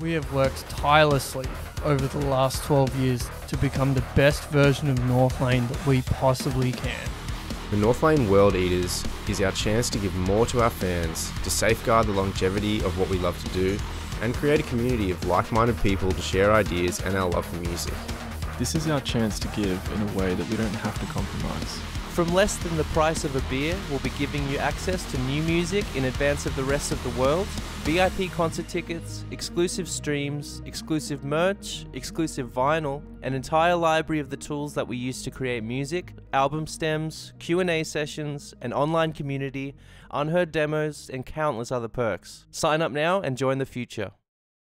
We have worked tirelessly over the last 12 years to become the best version of Northlane that we possibly can. The Northlane World Eaters is our chance to give more to our fans, to safeguard the longevity of what we love to do, and create a community of like minded people to share ideas and our love for music. This is our chance to give in a way that we don't have to compromise. From less than the price of a beer, we'll be giving you access to new music in advance of the rest of the world, VIP concert tickets, exclusive streams, exclusive merch, exclusive vinyl, an entire library of the tools that we use to create music, album stems, Q&A sessions, an online community, unheard demos, and countless other perks. Sign up now and join the future.